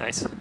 Nice.